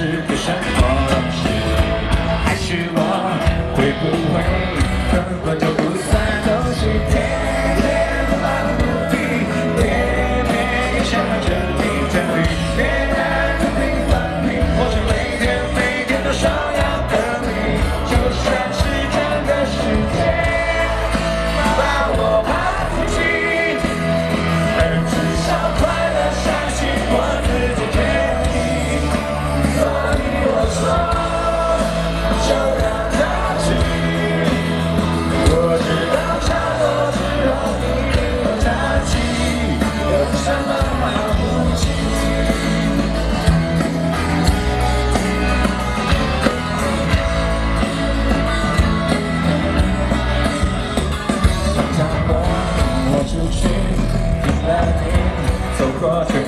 是个什么东西？还是我，会不会喝过？Cross.